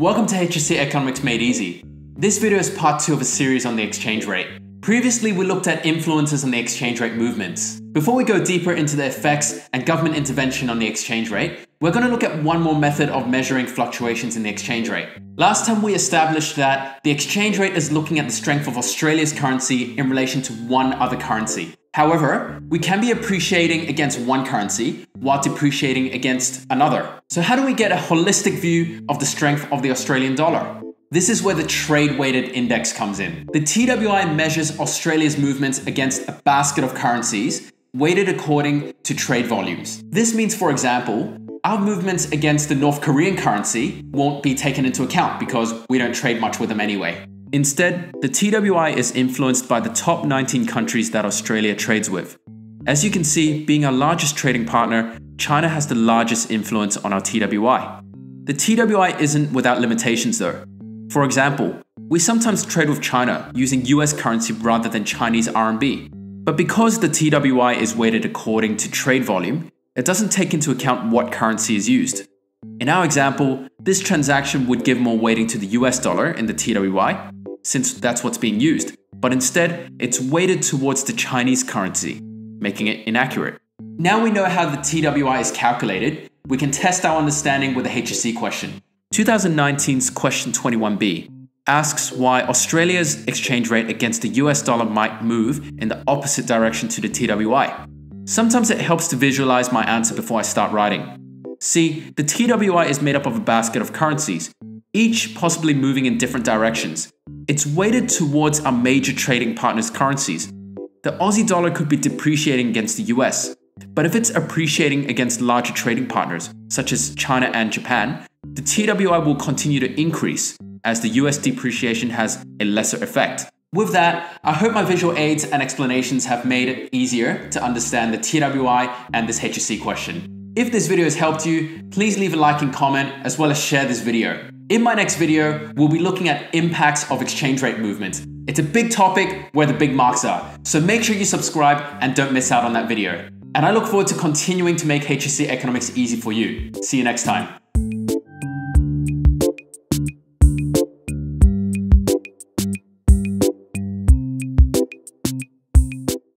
Welcome to HSC Economics Made Easy. This video is part two of a series on the exchange rate. Previously, we looked at influences on the exchange rate movements. Before we go deeper into the effects and government intervention on the exchange rate, we're going to look at one more method of measuring fluctuations in the exchange rate. Last time we established that the exchange rate is looking at the strength of Australia's currency in relation to one other currency. However, we can be appreciating against one currency while depreciating against another. So how do we get a holistic view of the strength of the Australian dollar? This is where the trade weighted index comes in. The TWI measures Australia's movements against a basket of currencies weighted according to trade volumes. This means, for example, our movements against the North Korean currency won't be taken into account because we don't trade much with them anyway. Instead, the TWI is influenced by the top 19 countries that Australia trades with. As you can see, being our largest trading partner, China has the largest influence on our TWI. The TWI isn't without limitations though. For example, we sometimes trade with China using US currency rather than Chinese RMB. But because the TWI is weighted according to trade volume, it doesn't take into account what currency is used. In our example, this transaction would give more weighting to the US dollar in the TWI, since that's what's being used, but instead, it's weighted towards the Chinese currency, making it inaccurate. Now we know how the TWI is calculated, we can test our understanding with a HSC question. 2019's question 21b asks why Australia's exchange rate against the US dollar might move in the opposite direction to the TWI. Sometimes it helps to visualize my answer before I start writing. See, the TWI is made up of a basket of currencies, each possibly moving in different directions. It's weighted towards our major trading partners' currencies. The Aussie dollar could be depreciating against the US, but if it's appreciating against larger trading partners, such as China and Japan, the TWI will continue to increase as the US depreciation has a lesser effect. With that, I hope my visual aids and explanations have made it easier to understand the TWI and this HSC question. If this video has helped you, please leave a like and comment as well as share this video. In my next video, we'll be looking at impacts of exchange rate movement. It's a big topic where the big marks are, so make sure you subscribe and don't miss out on that video. And I look forward to continuing to make HSC economics easy for you. See you next time.